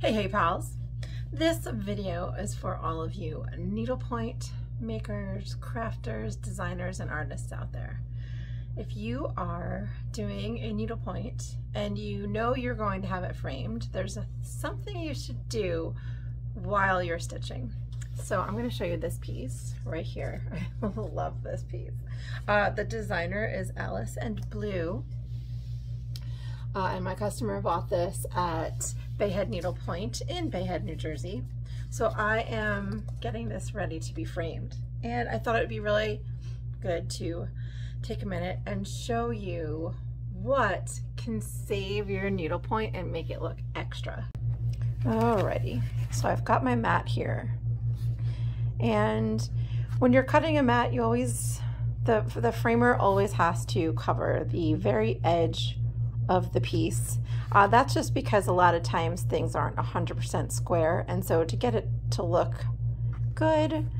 Hey, hey pals. This video is for all of you needlepoint makers, crafters, designers, and artists out there. If you are doing a needlepoint and you know you're going to have it framed, there's a, something you should do while you're stitching. So I'm going to show you this piece right here. I love this piece. Uh, the designer is Alice and Blue. Uh, and my customer bought this at Bayhead Needlepoint in Bayhead, New Jersey. So I am getting this ready to be framed. And I thought it would be really good to take a minute and show you what can save your needlepoint and make it look extra. Alrighty, so I've got my mat here. And when you're cutting a mat, you always, the, the framer always has to cover the very edge of the piece. Uh, that's just because a lot of times things aren't 100% square and so to get it to look good,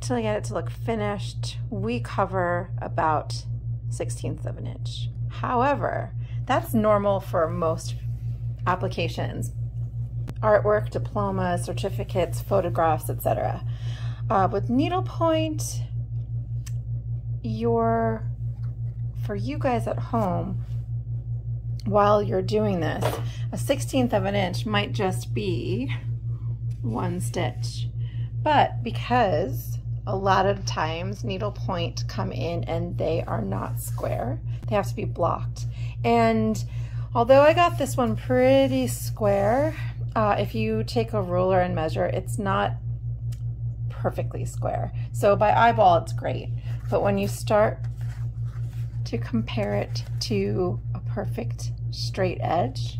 to get it to look finished, we cover about 16th of an inch. However, that's normal for most applications. Artwork, diplomas, certificates, photographs, etc. Uh, with needlepoint, your for you guys at home, while you're doing this, a 16th of an inch might just be one stitch. But because a lot of times needlepoint come in and they are not square, they have to be blocked. And although I got this one pretty square, uh, if you take a ruler and measure, it's not perfectly square. So by eyeball, it's great. But when you start to compare it to perfect straight edge,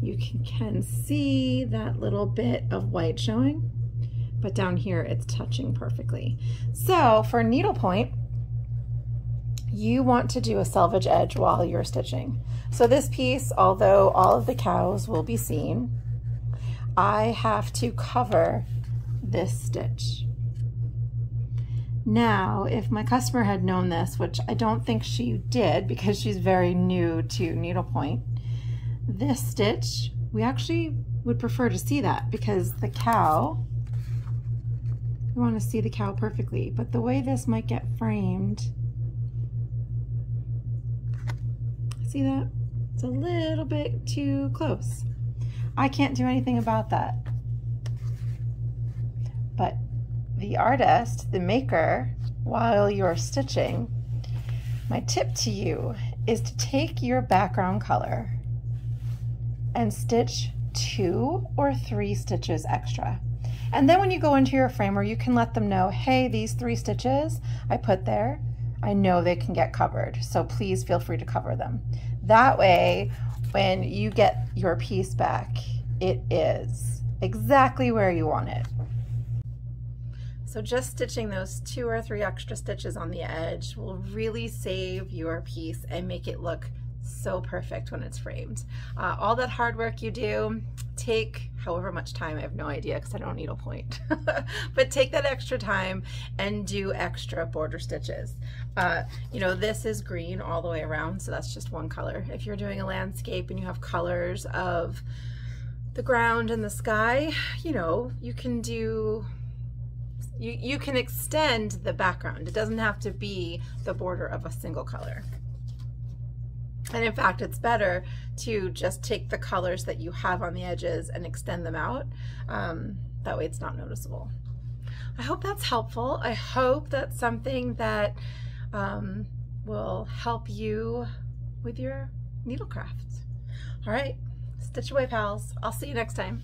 you can, can see that little bit of white showing, but down here it's touching perfectly. So for needlepoint, you want to do a selvage edge while you're stitching. So this piece, although all of the cows will be seen, I have to cover this stitch. Now, if my customer had known this, which I don't think she did because she's very new to needlepoint, this stitch, we actually would prefer to see that because the cow, we want to see the cow perfectly, but the way this might get framed, see that? It's a little bit too close. I can't do anything about that. But the artist, the maker, while you're stitching, my tip to you is to take your background color and stitch two or three stitches extra. And then when you go into your framer, you can let them know, hey, these three stitches I put there, I know they can get covered, so please feel free to cover them. That way, when you get your piece back, it is exactly where you want it. So just stitching those two or three extra stitches on the edge will really save your piece and make it look so perfect when it's framed. Uh, all that hard work you do, take however much time, I have no idea because I don't needlepoint, but take that extra time and do extra border stitches. Uh, you know, this is green all the way around, so that's just one color. If you're doing a landscape and you have colors of the ground and the sky, you know, you can do you, you can extend the background. It doesn't have to be the border of a single color. And in fact, it's better to just take the colors that you have on the edges and extend them out. Um, that way it's not noticeable. I hope that's helpful. I hope that's something that um, will help you with your needlecraft. All right, stitch away, pals. I'll see you next time.